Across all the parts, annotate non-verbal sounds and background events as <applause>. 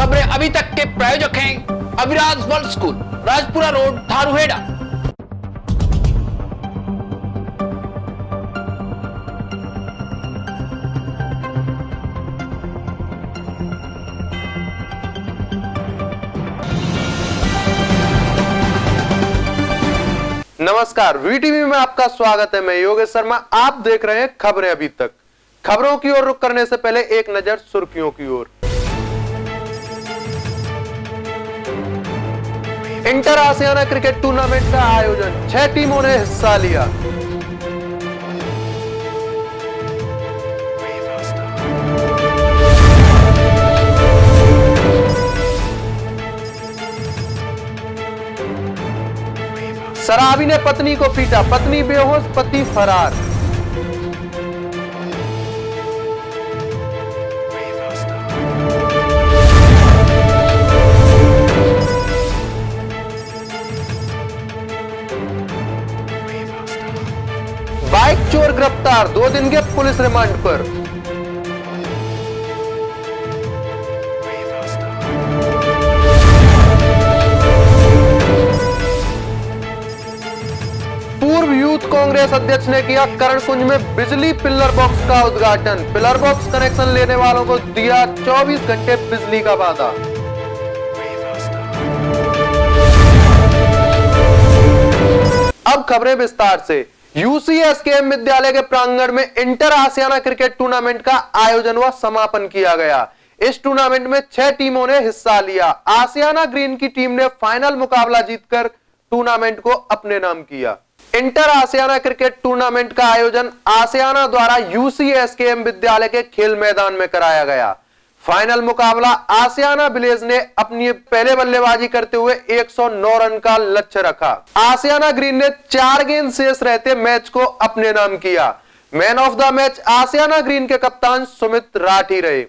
खबरें अभी तक के प्रायोजक हैं Aviraj world school, Rajpura road Dharuhera नमस्कार वीटीवी में आपका स्वागत है। मैं योगेश शर्मा, आप देख रहे हैं खबरें अभी तक। खबरों की ओर रुक करने से पहले एक नज़र सुर्खियों की ओर। इंटर आसियाना क्रिकेट टूर्नामेंट का आयोजन। छह टीमों ने हिस्सा लिया। शराबी ने पत्नी को पीटा। पत्नी बेहोश, पति फरार। गिरफ़्तार, दो दिन के पुलिस रिमांड पर। पूर्व यूथ कांग्रेस अध्यक्ष ने किया करण कुंज में बिजली पिलर बॉक्स का उद्घाटन। पिलर बॉक्स कनेक्शन लेने वालों को दिया 24 घंटे बिजली का वादा। अब खबरें विस्तार से। यूसीएसकेएम विद्यालय के प्रांगण में इंटर आसियाना क्रिकेट टूर्नामेंट का आयोजन व समापन किया गया। इस टूर्नामेंट में छह टीमों ने हिस्सा लिया। आसियाना ग्रीन की टीम ने फाइनल मुकाबला जीतकर टूर्नामेंट को अपने नाम किया। इंटर आसियाना क्रिकेट टूर्नामेंट का आयोजन आसियाना द्वारा यूसीएसकेएम विद्यालय के खेल मैदान में कराया गया। फाइनल मुकाबला आसियाना विलेज ने अपनी पहले बल्लेबाजी करते हुए 109 रन का लक्ष्य रखा। आसियाना ग्रीन ने चार गेंद शेष रहते मैच को अपने नाम किया। Man of the match Ashiana green के कप्तान सुमित राठी रहे।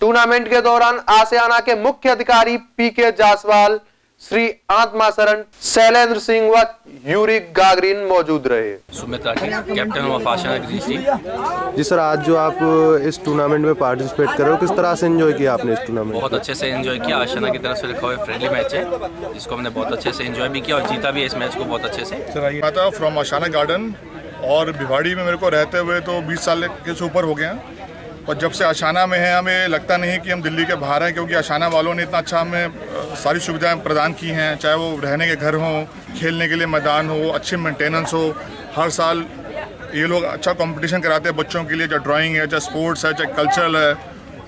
टूर्नामेंट के दौरान आसियाना के मुख्य अधिकारी पीके जासवाल श्री आत्मा शरण शैलेंद्र सिंह व यूरी गागरीन मौजूद रहे। Sumit captain of team ji sir आज जो आप इस टूर्नामेंट में पार्टिसिपेट कर रहे हो किस तरह से एंजॉय किया आपने इस टूर्नामेंट बहुत अच्छे से एंजॉय किया। आशियाना की तरफ़ से लिखा हुआ फ्रेंडली मैच है जिसको हमने बहुत अच्छे से एंजॉय भी किया और जीता भी इस मैच को बहुत अच्छे से। आता फ्रॉम आशाना गार्डन और भिवाड़ी में मेरे को रहते हुए तो 20 साल के से ऊपर हो गए हैं। और जब से आशाना में है, हमें लगता नहीं कि हम दिल्ली के बाहर हैं, क्योंकि आशाना वालों ने इतना अच्छा हमें सारी सुविधाएँ प्रदान की हैं, चाहे वो रहने के घर हों, खेलने के लिए मैदान हो, अच्छी मेंटेनेंस हो, हर साल ये लोग अच्छा कंपटीशन कराते हैं बच्चों के लिए, चाहे ड्राइंग है, चाहे स्पोर्ट्स है, चाहे कल्चरल है।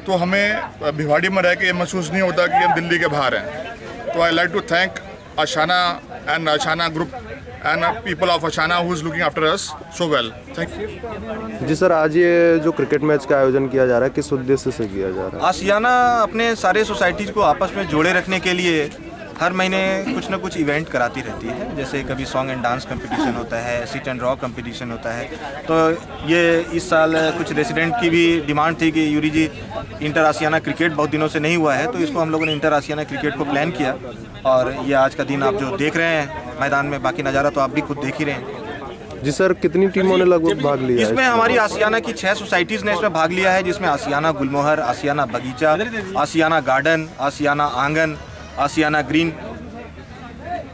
तो हमें भिवाड़ी में रह के ये महसूस नहीं होता कि हम दिल्ली के बाहर हैं। तो I like to thank Ashiana and Ashiana group and people of Ashiana who is looking after us so well thank you ji sir आज ये जो क्रिकेट मैच का आयोजन किया जा रहा है किस उद्देश्य से किया जा रहा है? आसियाना अपने सारे सोसाइटीज़ को आपस में जोड़े रखने के लिए हर महीने कुछ ना कुछ इवेंट कराती रहती है। जैसे कभी सॉन्ग एंड डांस कंपटीशन होता है सीट एंड ड्रॉ कंपटीशन होता है। तो ये इस साल कुछ रेसिडेंट की भी डिमांड थी कि Yuri ji inter Ashiana cricket बहुत दिनों से नहीं हुआ है तो इसको हम लोगों ने इंटर आसियाना क्रिकेट को प्लान किया। और ये आज का दिन आप जो देख रहे हैं मैदान में बाकी नज़ारा तो आप भी खुद देख ही रहे हैं। जी सर कितनी टीमों ने लगभग भाग लिया है? इसमें हमारी आसियाना की छह सोसाइटीज़ ने इसमें भाग लिया है जिसमें आसियाना गुलमोहर आसियाना बगीचा आसियाना गार्डन आसियाना आँगन आसियाना ग्रीन।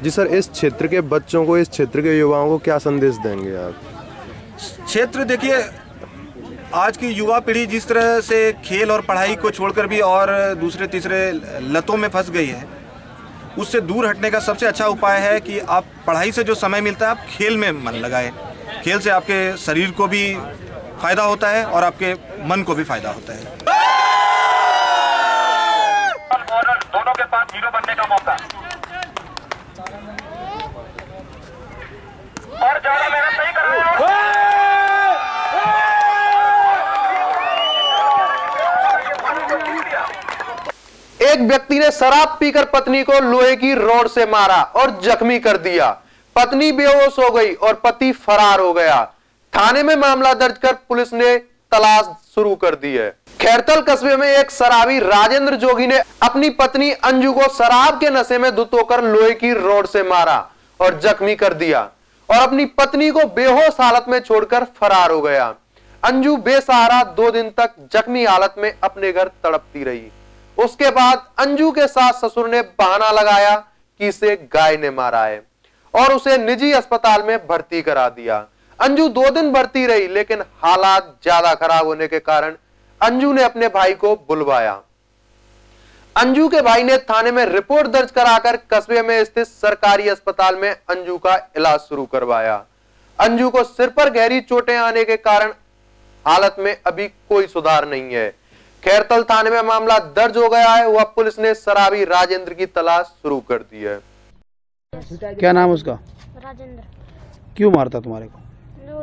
जी सर इस क्षेत्र के बच्चों को इस क्षेत्र के युवाओं को क्या संदेश देंगे आप? क्षेत्र देखिए आज की युवा पीढ़ी जिस तरह से खेल और पढ़ाई को छोड़कर भी और दूसरे तीसरे लतों में फंस गई है उससे दूर हटने का सबसे अच्छा उपाय है कि आप पढ़ाई से जो समय मिलता है आप खेल में मन लगाएँ। खेल से आपके शरीर को भी फ़ायदा होता है और आपके मन को भी फ़ायदा होता है दोनों के पास हीरो बनने का मौका। और ज़्यादा मेहनत नहीं कर रहे हो। एक व्यक्ति ने शराब पीकर पत्नी को लोहे की रोड से मारा और जख्मी कर दिया। पत्नी बेहोश हो गई और पति फरार हो गया। थाने में मामला दर्ज कर पुलिस ने तलाश शुरू कर दी है। खैरतल कस्बे में एक शराबी राजेंद्र जोगी ने अपनी पत्नी अंजू को शराब के नशे में धुत होकर लोहे की रोड से मारा और जख्मी कर दिया और अपनी पत्नी को बेहोश हालत में छोड़कर फरार हो गया। अंजू बेसहारा दो दिन तक जख्मी हालत में अपने घर तड़पती रही। उसके बाद अंजू के साथ ससुर ने बहाना लगाया कि इसे गाय ने मारा है और उसे निजी अस्पताल में भर्ती करा दिया। अंजू दो दिन भर्ती रही, लेकिन हालात ज़्यादा खराब होने के कारण अंजू ने अपने भाई को बुलवाया। अंजू के भाई ने थाने में रिपोर्ट दर्ज कराकर कस्बे में स्थित सरकारी अस्पताल में अंजू का इलाज शुरू करवाया। अंजू को सिर पर गहरी चोटें आने के कारण हालत में अभी कोई सुधार नहीं है। खैरतल थाने में मामला दर्ज हो गया है वह पुलिस ने शराबी राजेंद्र की तलाश शुरू कर दी है। क्या नाम उसका? राजेंद्र। क्यों मारता तुम्हारे को?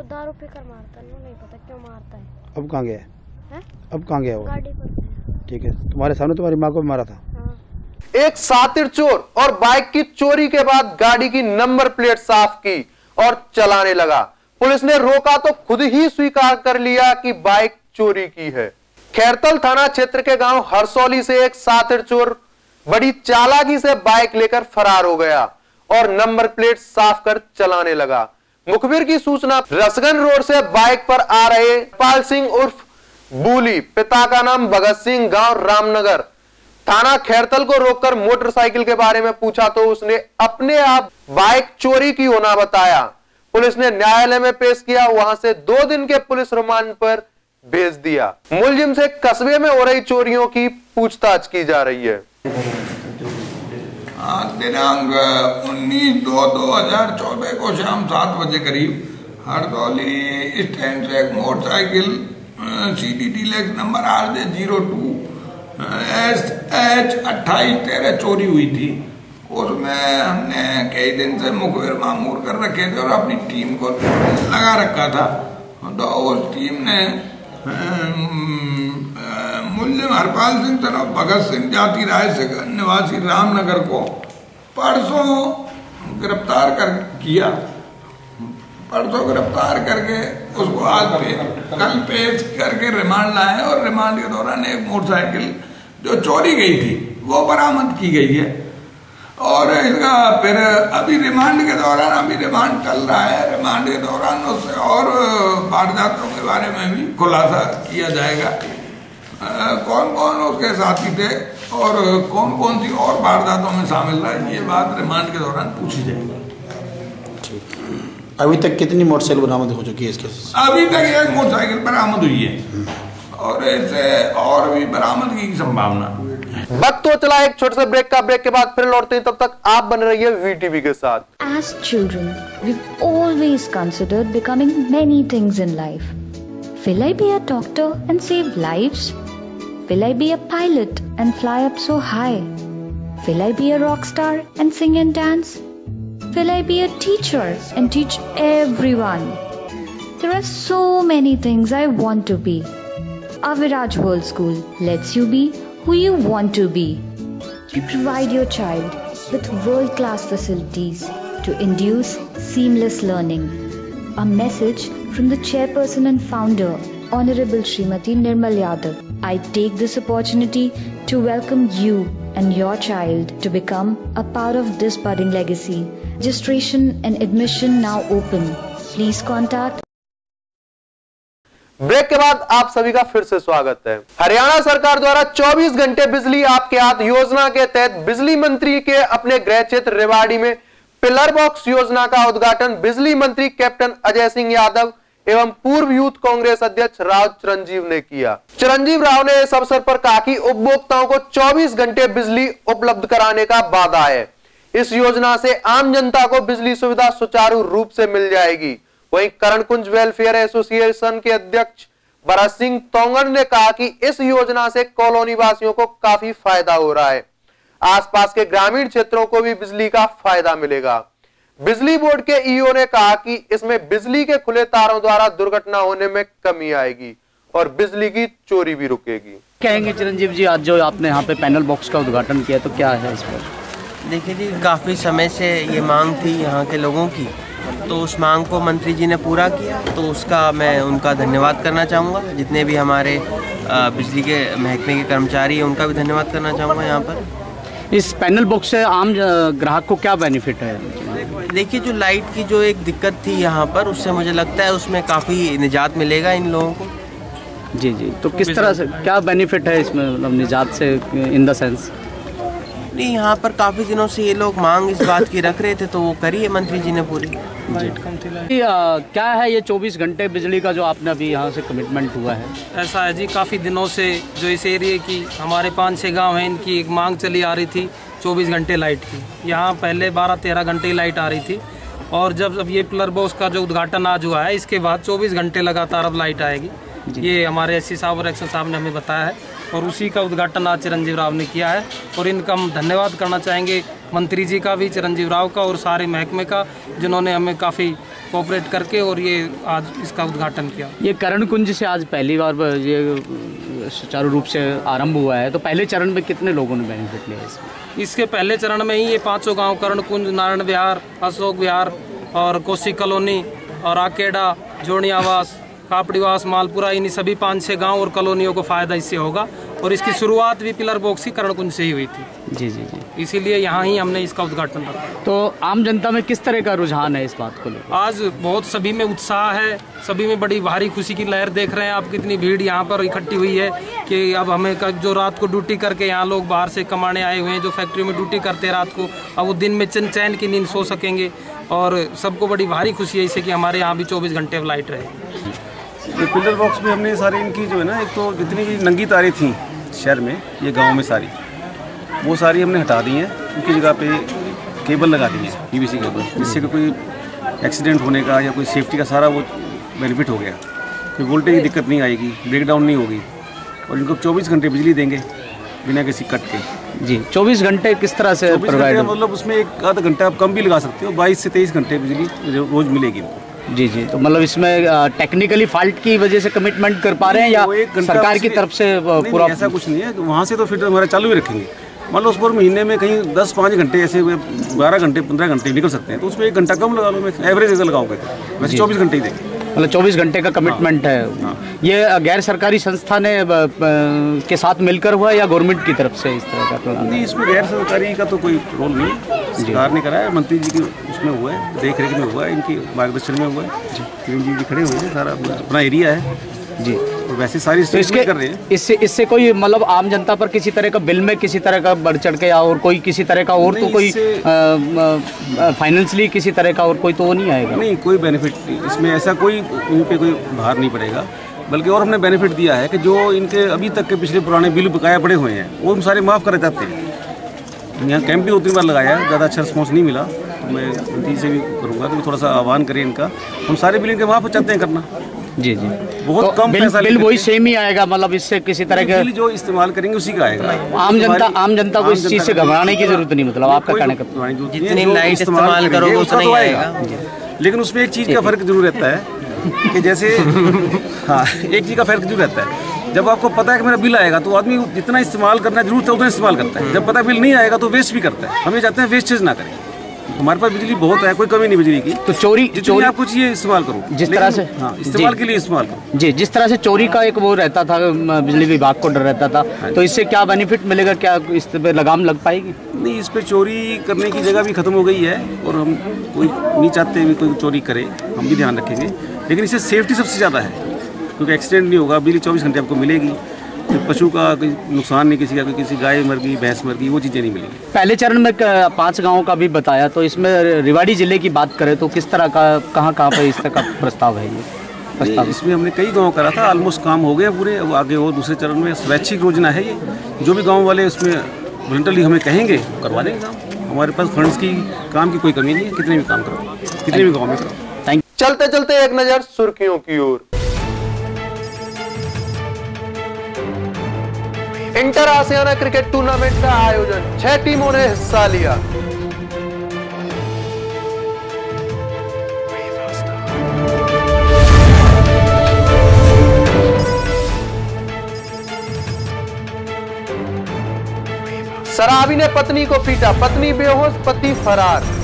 दारू पीकर मारता नहीं पता क्यों मारता है। अब कहाँ गया है? हैं? अब कहाँ गया वो? ठीक है तुम्हारे सामने तुम्हारी माँ को भी मारा था। हाँ। एक सातिर चोर और बाइक की चोरी के बाद गाड़ी की नंबर प्लेट साफ़ की और चलाने लगा। पुलिस ने रोका तो खुद ही स्वीकार कर लिया कि बाइक चोरी की है। खैरतल थाना क्षेत्र के गाँव हरसौली से एक सातिर चोर बड़ी चालाकी से बाइक लेकर फरार हो गया और नंबर प्लेट साफ़ कर चलाने लगा। मुखबिर की सूचना रसगन रोड से बाइक पर आ रहे पाल सिंह उर्फ़ बूली, पिता का नाम भगत सिंह, गाँव रामनगर। थाना खैरतल को रोककर मोटरसाइकिल के बारे में पूछा तो उसने अपने आप बाइक चोरी की होना बताया। पुलिस ने न्यायालय में पेश किया, वहाँ से दो दिन के पुलिस रिमांड पर भेज दिया। मुलजिम से कस्बे में हो रही चोरियों की पूछताछ की जा रही है। दिनांक, उन्नीस दो दो हज़ार चौदह को शाम सात बजे करीब हरदौली स्टैंड से एक motorcycle C D D number R J zero two S H अट्ठाईस तेरह चोरी हुई थी। उसमें हमने कई दिन से मुखबिर मामूर कर रखे थे और अपनी टीम को लगा रखा था। तो उस टीम ने मुल्जिम हरपाल सिंह तरफ़, भगत सिंह जाति राय से निवासी रामनगर को परसों गिरफ़्तार कर किया। परसों गिरफ़्तार करके उसको आज कल पेश करके रिमांड लाए और रिमांड के दौरान एक मोटरसाइकिल जो चोरी गई थी, वो बरामद की गई है। और इसका फिर अभी रिमांड के दौरान, अभी रिमांड चल रहा है। रिमांड के दौरान उससे और वारदातों के बारे में भी खुलासा किया जाएगा। कौन कौन उसके साथी थे और कौन कौन सी और वारदातों में शामिल रहा, ये बात रिमांड के दौरान पूछी जाएगी। अभी तक कितनी मोटरसाइकिल बरामद हो चुकी है इसके अभी तक एक मोटरसाइकिल बरामद हुई है। और ऐसे और भी बरामद की संभावना। वक्त हो चला एक छोटे से ब्रेक का। ब्रेक के बाद फिर लौटते हैं। तब तक आप बने रहिए वी टीवी के साथ। As children we always consider becoming many things in life will I be a doctor and save lives will I be a pilot and fly up so high will I be a rock star and sing and dance Will I be a teacher and teach everyone? There are so many things I want to be. Aviraj World School lets you be who you want to be. We provide your child with world class facilities to induce seamless learning. A message from the chairperson and founder, Honorable Srimati Nirmal Yadav. I take this opportunity to welcome you and your child to become a part of this budding legacy. Registration and admission now open. Please contact break के बाद आप सभी का फिर से स्वागत है। हरियाणा सरकार द्वारा 24 घंटे बिजली आपके हाथ योजना के तहत बिजली मंत्री के अपने गृह क्षेत्र रेवाड़ी में पिलर बॉक्स योजना का उद्घाटन बिजली मंत्री कैप्टन अजय सिंह यादव एवं पूर्व यूथ कांग्रेस अध्यक्ष राव चिरंजीव ने किया। चिरंजीव राव ने इस अवसर पर कहा कि उपभोक्ताओं को 24 घंटे बिजली उपलब्ध कराने का वादा है। इस योजना से आम जनता को बिजली सुविधा सुचारू रूप से मिल जाएगी। वहीं करण कुंज वेलफेयर एसोसिएशन के अध्यक्ष भरत सिंह तोंगन ने कहा कि इस योजना से कॉलोनी वासियों को काफ़ी फ़ायदा हो रहा है। आसपास के ग्रामीण क्षेत्रों को भी बिजली का फ़ायदा मिलेगा। बिजली बोर्ड के ईओ ने कहा कि इसमें बिजली के खुले तारों द्वारा दुर्घटना होने में कमी आएगी और बिजली की चोरी भी रुकेगी। कहेंगे, चिरंजीव जी, आज जो आपने यहाँ पे पैनल बॉक्स का उद्घाटन किया तो क्या है इस पर? देखिए जी काफ़ी समय से ये मांग थी यहाँ के लोगों की। तो उस मांग को मंत्री जी ने पूरा किया तो उसका मैं उनका धन्यवाद करना चाहूँगा। जितने भी हमारे बिजली के महकमे के कर्मचारी हैं उनका भी धन्यवाद करना चाहूँगा यहाँ पर। इस पैनल बॉक्स से आम ग्राहक को क्या बेनिफिट है? देखिए जो लाइट की जो एक दिक्कत थी यहाँ पर उससे मुझे लगता है उसमें काफ़ी निजात मिलेगा इन लोगों को। जी जी। तो किस तरह से क्या बेनिफिट है इसमें मतलब निजात से इन द सेंस नहीं यहाँ पर काफ़ी दिनों से ये लोग मांग इस बात की रख रहे थे तो वो करी है मंत्री जी ने पूरी जी, आ, क्या है ये 24 घंटे बिजली का जो आपने अभी यहाँ से कमिटमेंट हुआ है? ऐसा है जी काफ़ी दिनों से जो इस एरिए की हमारे पाँच छः गाँव हैं इनकी एक मांग चली आ रही थी 24 घंटे लाइट की। यहाँ पहले 12-13 घंटे लाइट आ रही थी। और जब अब ये पिलर बॉक्स का जो उद्घाटन आज हुआ है इसके बाद 24 घंटे लगातार अब लाइट आएगी। ये हमारे एस साहब और एक्शन साहब ने हमें बताया है और उसी का उद्घाटन आज चिरंजीव राव ने किया है और इनका हम धन्यवाद करना चाहेंगे मंत्री जी का भी चिरंजीव राव का और सारे महकमे का जिन्होंने हमें काफ़ी कोऑपरेट करके और ये आज इसका उद्घाटन किया। ये करण कुंज से आज पहली बार ये सुचारू रूप से आरंभ हुआ है तो पहले चरण में कितने लोगों ने बेनिफिट लिया इसमें? इसके पहले चरण में ही ये पाँचों गाँव करण कुंज नारायण विहार अशोक विहार और कोसी कॉलोनी और आकेडा जोड़ी आवास कापड़ीवास मालपुरा इन सभी पाँच छः गाँव और कॉलोनियों को फ़ायदा इससे होगा और इसकी शुरुआत भी पिलर बॉक्स की करण से ही हुई थी। जी जी जी। इसीलिए यहाँ ही हमने इसका उद्घाटन रखा तो आम जनता में किस तरह का रुझान है इस बात को लेकर? आज बहुत सभी में उत्साह है सभी में बड़ी भारी खुशी की लहर देख रहे हैं। आप कितनी भीड़ यहाँ पर इकट्ठी हुई है कि अब हमें जो रात को ड्यूटी करके यहाँ लोग बाहर से कमाने आए हुए हैं जो फैक्ट्री में ड्यूटी करते हैं रात को अब वो दिन में चन चैन की नींद सो सकेंगे। और सबको बड़ी भारी खुशी है इससे कि हमारे यहाँ भी चौबीस घंटे लाइट रहे। पिलर बॉक्स में हमने सारी इनकी जो है ना एक तो जितनी भी नंगी तारें थी शहर में ये गाँव में सारी वो सारी हमने हटा दी हैं उनकी जगह पे केबल लगा दी है पीवीसी केबल जिससे कि कोई एक्सीडेंट होने का या कोई सेफ्टी का सारा वो बेनिफिट हो गया। कोई वोल्टेज की दिक्कत नहीं आएगी ब्रेकडाउन नहीं होगी और इनको 24 घंटे बिजली देंगे बिना किसी कट के। जी 24 घंटे किस तरह से घंटे मतलब उसमें एक आधा घंटा आप कम भी लगा सकते हो 22 से 23 घंटे बिजली रोज मिलेगी। इनको जी जी। तो मतलब इसमें टेक्निकली फॉल्ट की वजह से कमिटमेंट कर पा रहे हैं या सरकार की तरफ़ से पूरा ऐसा कुछ नहीं है। वहाँ से तो फ़िल्टर हमारा चालू ही रखेंगे। मान लो उस पर महीने में कहीं दस पाँच घंटे ऐसे बारह घंटे पंद्रह घंटे निकल सकते हैं। तो उसमें एक घंटा कम लगा लो मैं एवरेज ऐसे लगाओगे वैसे चौबीस घंटे ही देंगे मतलब 24 घंटे का कमिटमेंट है। ये गैर सरकारी संस्था ने के साथ मिलकर हुआ या गवर्नमेंट की तरफ़ से इस तरह का प्लान नहीं इसमें गैर सरकारी का तो कोई रोल नहीं सरकार ने कराया मंत्री जी की उसमें हुआ है देख रेख में हुआ है इनकी मार्गदर्शन में हुआ है। जी। जी खड़े हुए हैं सारा अपना एरिया है। जी। और वैसे सारी तो इसके कर रहे हैं। इससे इससे कोई मतलब आम जनता पर किसी तरह का बिल में किसी तरह का बढ़ चढ़ के या और कोई किसी तरह का और तो कोई फाइनेंशली किसी तरह का और कोई तो वो नहीं आएगा। नहीं कोई बेनिफिट इसमें ऐसा कोई इन पे कोई भार नहीं पड़ेगा। बल्कि और हमने बेनिफिट दिया है कि जो इनके अभी तक के पिछले पुराने बिल बकाया पड़े हुए हैं वो हम सारे माफ़ करे जाते हैं। यहाँ कैंप भी उतनी बार लगाया ज़्यादा अच्छा रिस्पॉन्स नहीं मिला। तो मैं से भी करूँगा कि थोड़ा सा आह्वान करें इनका। हम सारे बिल इनके माफ़ चाहते हैं करना। जी जी। बहुत तो कम बिल, पैसा बिल वही सेम ही आएगा मतलब इससे किसी तरह के जो इस्तेमाल करेंगे उसी का आएगा। आम जनता आम जनता को इस चीज़ से घबराने की ज़रूरत नहीं मतलब आपका कहने का जितनी लाइट इस्तेमाल करोगे उतना ही आएगा। लेकिन उसमें एक चीज़ का फ़र्क ज़रूर रहता है कि जैसे <laughs> हाँ एक चीज़ का फ़र्क ज़रूर रहता है। जब आपको पता है कि मेरा बिल आएगा तो आदमी जितना इस्तेमाल करना ज़रूरत है उतना इस्तेमाल करता है। जब पता बिल नहीं आएगा तो वेस्ट भी करता है। हमें चाहते हैं वेस्टेज ना करें। हमारे पास बिजली बहुत है कोई कमी नहीं बिजली की। तो चोरी चोरी आपको चाहिए इस्तेमाल करो। जिस तरह से हाँ इस्तेमाल के लिए इस्तेमाल करो। जी जिस तरह से चोरी का एक वो रहता था बिजली विभाग को डर रहता था तो इससे क्या बेनिफिट मिलेगा क्या इस पे लगाम लग पाएगी? नहीं इस पे चोरी करने की जगह भी खत्म हो गई है और हम कोई नहीं चाहते भी कोई चोरी करे हम भी ध्यान रखेंगे। लेकिन इससे सेफ्टी सबसे ज़्यादा है क्योंकि एक्सीडेंट नहीं होगा बिजली चौबीस घंटे आपको मिलेगी। पशु का कोई नुकसान नहीं किसी का कोई किसी गाय मर गई भैंस मर गई वो चीज़ें नहीं मिलेंगी। पहले चरण में पाँच गाँवों का भी बताया तो इसमें रिवाड़ी ज़िले की बात करें तो किस तरह का कहाँ कहाँ पर इस तरह का प्रस्ताव है ये? प्रस्ताव। इसमें हमने कई गाँव करा था ऑलमोस्ट काम हो गए पूरे अब आगे और दूसरे चरण में स्वैच्छिक योजना है ये। जो भी गाँव वाले उसमें वॉलंटरली हमें कहेंगे करवा देंगे काम। हमारे पास फंड्स की काम की कोई कमी नहीं है कितने भी काम करो कितने भी गाँव में करो। चलते चलते एक नज़र सुर्खियों की ओर। इंटर आसियाना क्रिकेट टूर्नामेंट का आयोजन। छह टीमों ने हिस्सा लिया। शराबी ने पत्नी को पीटा। पत्नी बेहोश, पति फरार।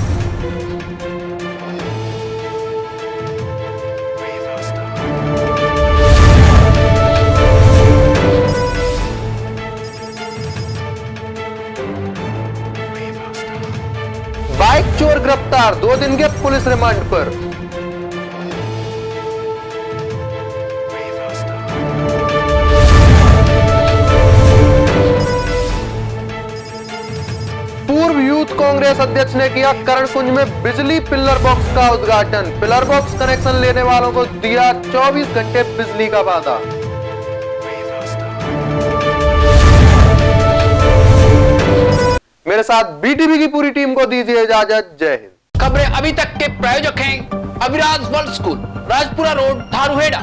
फरार, दो दिन के पुलिस रिमांड पर। पूर्व यूथ कांग्रेस अध्यक्ष ने किया करण कुंज में बिजली पिलर बॉक्स का उद्घाटन। पिलर बॉक्स कनेक्शन लेने वालों को दिया 24 घंटे बिजली का वादा। मेरे साथ बीटीवी की पूरी टीम को दीजिए इजाज़त। जय हिंद। खबरें अभी तक के प्रायोजक हैं Aviraj world school Rajpura road Dharuhera